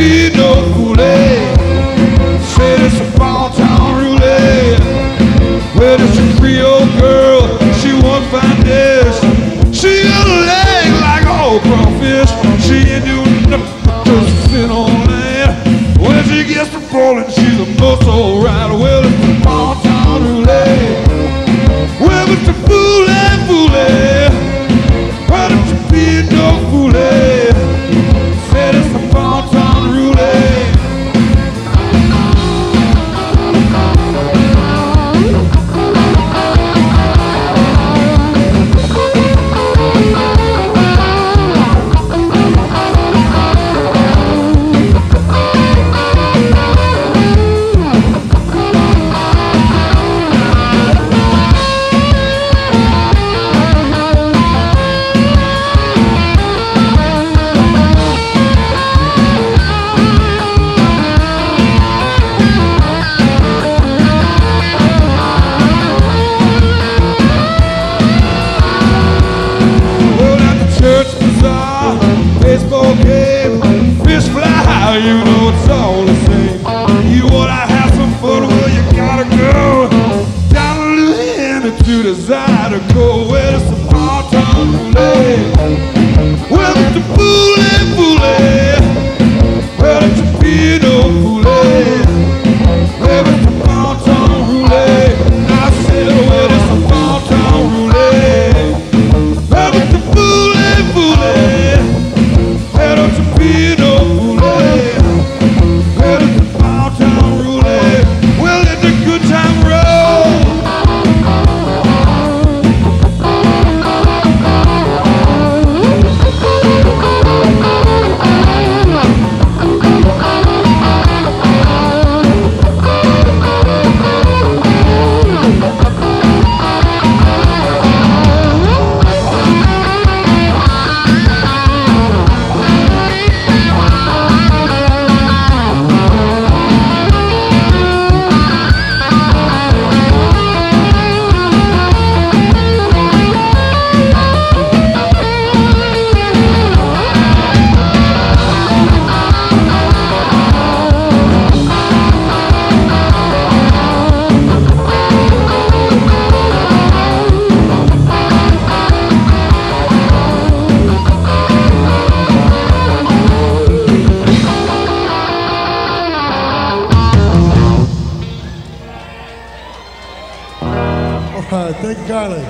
be no foolin'. Said it's a small town roulette. Well, it's a Creole girl. She won't find this. She a leg like old crawfish. okay. Fish fly, you know. All right, thank Garland.